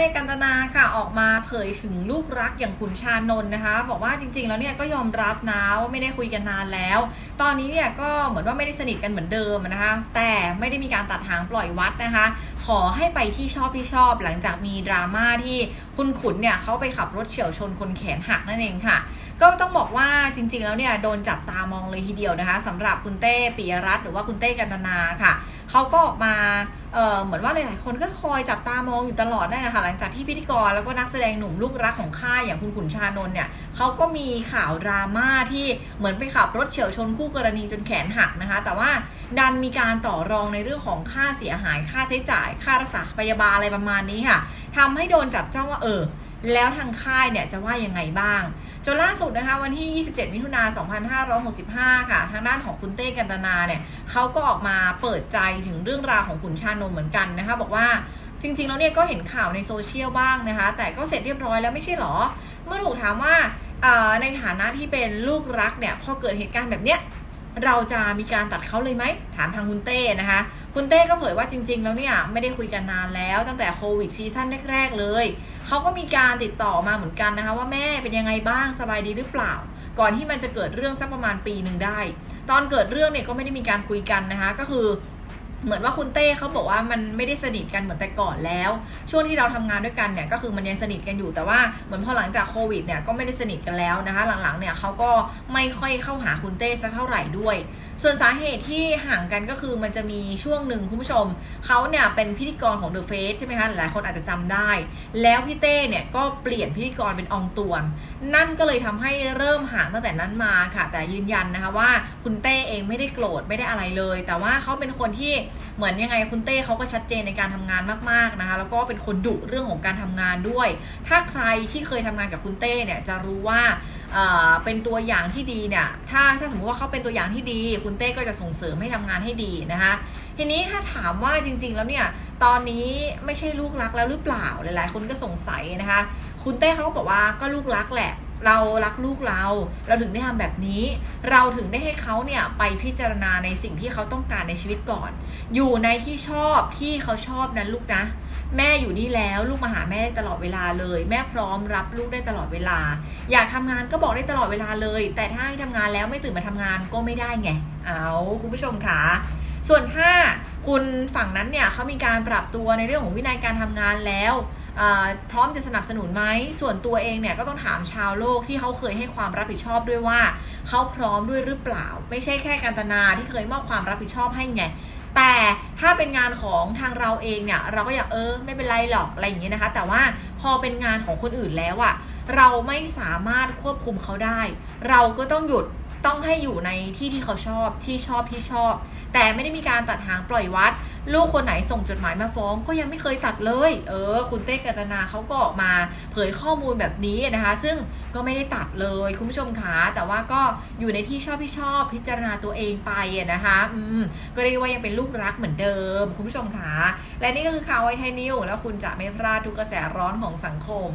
ต้กันตนาค่ะออกมาเผยถึงลูกรักอย่างขุนชานนท์นะคะ บอกว่าจริง ๆ แล้วเนี่ยก็ยอมรับนะว่าไม่ได้คุยกันนานแล้ว ตอนนี้เนี่ยก็เหมือนว่าไม่ได้สนิทกันเหมือนเดิมนะคะ แต่ไม่ได้มีการตัดหางปล่อยวัดนะคะ ขอให้ไปที่ชอบที่ชอบหลังจากมีดราม่าที่คุณขุนเนี่ยเขาไปขับรถเฉียวชนคนแขนหักนั่นเองค่ะ ก็ต้องบอกว่าจริง ๆ แล้วเนี่ยโดนจับตามองเลยทีเดียวนะคะสำหรับคุณเต้ปิยรัตน์หรือว่าคุณเต้กันตนาค่ะ เขาก็ออกมาเเหมือนว่าหลายๆคนก็คอยจับตามองอยู่ตลอดนั่นนะคะหลังจากที่พิธีกรแล้วก็นักแสดงหนุ่มลูกรักของค่ายอย่างคุณขุนชานนท์เนี่ยเขาก็มีข่าวดราม่าที่เหมือนไปขับรถเฉียวชนคู่กรณีจนแขนหักนะคะ แต่ว่าดันมีการต่อรองในเรื่องของค่าเสียหาย ค่าใช้จ่าย ค่ารักษาพยาบาลอะไรประมาณนี้ค่ะทำให้โดนจับจ้องว่าเออ แล้วทางค่ายเนี่ยจะว่ายังไงบ้าง จนล่าสุดนะคะวันที่ 27 มิถุนา2565 ค่ะ ทางด้านของคุณเต้กันตนาเนี่ยเขาก็ออกมาเปิดใจถึงเรื่องราวของขุนชานนท์เหมือนกันนะคะ บอกว่าจริง ๆ แล้วเนี่ยก็เห็นข่าวในโซเชียลบ้างนะคะ แต่ก็เสร็จเรียบร้อยแล้วไม่ใช่หรอ เมื่อถูกถามว่าในฐานะที่เป็นลูกรักเนี่ยพอเกิดเหตุการณ์แบบเนี้ย เราจะมีการตัดเขาเลยไหมถามทางคุณเต้นะคะ คุณเต้ก็เผยว่าจริง ๆ แล้วเนี่ยไม่ได้คุยกันนานแล้ว ตั้งแต่โควิดซีซั่นแรก ๆ เลยเขาก็มีการติดต่อมาเหมือนกันนะคะ ว่าแม่เป็นยังไงบ้างสบายดีหรือเปล่า ก่อนที่มันจะเกิดเรื่องสักประมาณปีหนึ่งได้ ตอนเกิดเรื่องเนี่ยก็ไม่ได้มีการคุยกันนะคะ ก็คือ เหมือนว่าคุณเต้เขาบอกว่ามันไม่ได้สนิทกันเหมือนแต่ก่อนแล้ว ช่วงที่เราทำงานด้วยกันเนี่ยก็คือมันยังสนิทกันอยู่แต่ว่าเหมือนพอหลังจากโควิดเนี่ยก็ไม่ได้สนิทกันแล้วนะคะหลังๆเนี่ยเขาก็ไม่ค่อยเข้าหาคุณเต้สักเท่าไหร่ด้วย ส่วนสาเหตุที่ห่างกันก็คือมันจะมีช่วงหนึ่งคุณผู้ชมเขาเนี่ยเป็นพิธีกรของ The Face ใช่ไหมคะหลายคนอาจจะจำได้ แล้วพี่เต้เนี่ยก็เปลี่ยนพิธีกรเป็นองตวน นั่นก็เลยทำให้เริ่มห่างตั้งแต่นั้นมาค่ะ แต่ยืนยันนะคะว่าคุณเต้เองไม่ได้โกรธไม่ได้อะไรเลย แต่ว่าเขาเป็นคนที่เหมือนยังไงคุณเต้เขาก็ชัดเจนในการทำงานมากๆนะคะ แล้วก็เป็นคนดุเรื่องของการทำงานด้วย ถ้าใครที่เคยทำงานกับคุณเต้เนี่ยจะรู้ว่าเป็นตัวอย่างที่ดีเนี่ย ถ้าถ้าสมมติว่าเขาเป็นตัวอย่างที่ดี คุณเต้ก็จะส่งเสริมให้ทำงานให้ดีนะคะ ทีนี้ถ้าถามว่าจริง ๆ แล้วเนี่ย ตอนนี้ไม่ใช่ลูกรักแล้วหรือเปล่า หลาย ๆ คนก็สงสัยนะคะ คุณเต้เขาก็บอกว่าก็ลูกรักแหละ เรารักลูกเรา เราถึงได้ทำแบบนี้ เราถึงได้ให้เขาเนี่ยไปพิจารณาในสิ่งที่เขาต้องการในชีวิตก่อน อยู่ในที่ชอบที่เขาชอบนั้นลูกนะ แม่อยู่นี่แล้วลูกมาหาแม่ได้ตลอดเวลาเลย แม่พร้อมรับลูกได้ตลอดเวลา อยากทำงานก็บอกได้ตลอดเวลาเลย แต่ถ้าให้ทำงานแล้วไม่ตื่นมาทำงานก็ไม่ได้ไง เอาคุณผู้ชมค่ะส่วนถ้าคุณฝั่งนั้นเนี่ยเขามีการปรับตัวในเรื่องของวินัยการทำงานแล้ว พร้อมจะสนับสนุนไหมส่วนตัวเองเนี่ยก็ต้องถามชาวโลกที่เขาเคยให้ความรับผิดชอบด้วยว่าเขาพร้อมด้วยหรือเปล่า ไม่ใช่แค่การตนาที่เคยมอบความรับผิดชอบให้ไงแต่ถ้าเป็นงานของทางเราเองเนี่ยเราก็อยากเออไม่เป็นไรหรอกอะไรอย่างเงี้ยนะคะ แต่ว่าพอเป็นงานของคนอื่นแล้วอะเราไม่สามารถควบคุมเขาได้ เราก็ต้องหยุด ต้องให้อยู่ในที่ที่เขาชอบที่ชอบที่ชอบ แต่ไม่ได้มีการตัดหางปล่อยวัด ลูกคนไหนส่งจดหมายมาฟ้อง ก็ยังไม่เคยตัดเลย เออ คุณเต้กัตนาเขาก็ออกมาเผยข้อมูลแบบนี้นะคะ ซึ่งก็ไม่ได้ตัดเลยคุณผู้ชมคะแต่ว่าก็อยู่ในที่ชอบที่ชอบพิจารณาตัวเองไปนะคะอืมก็เรียกว่ายังเป็นลูกรักเหมือนเดิม คุณผู้ชมคะและนี่ก็คือข่าวไวไทยนิวแล้วคุณจะไม่พลาดทุกกระแสร้อนของสังคม